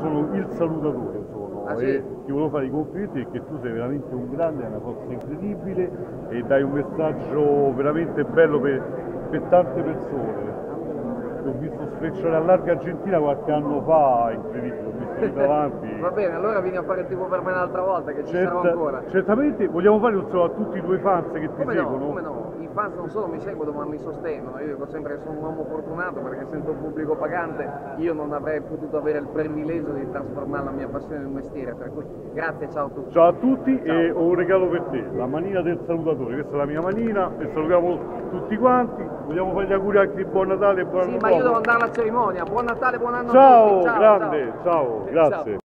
sono il salutatore, sono, Ah, sì? e ti volevo fare i complimenti perché tu sei veramente un grande, hai una forza incredibile e dai un messaggio veramente bello per, per tante persone. Ho visto sfrecciare a larga Argentina qualche anno fa, incredibile, ho visto lì davanti. Va bene, allora vieni a fare il tipo per me un'altra volta che ci sarò Certa- ancora. certamente vogliamo fare un saluto a tutti i tuoi fans che ti Come no, seguono. come no, i fans non solo mi seguono ma mi sostengono, io dico sempre che sono un uomo fortunato perché senza un pubblico pagante io non avrei potuto avere il privilegio di trasformare la mia passione in un mestiere, per cui grazie, ciao a tutti. Ciao a tutti Ciao. e ho un regalo per te, la manina del salutatore, questa è la mia manina e salutiamo tutti quanti, vogliamo fare gli auguri anche di buon Natale e buon Sì, anno ma io devo andare alla cerimonia, buon Natale, buon anno a Ciao, tutti, ciao, grande, ciao. ciao, grazie.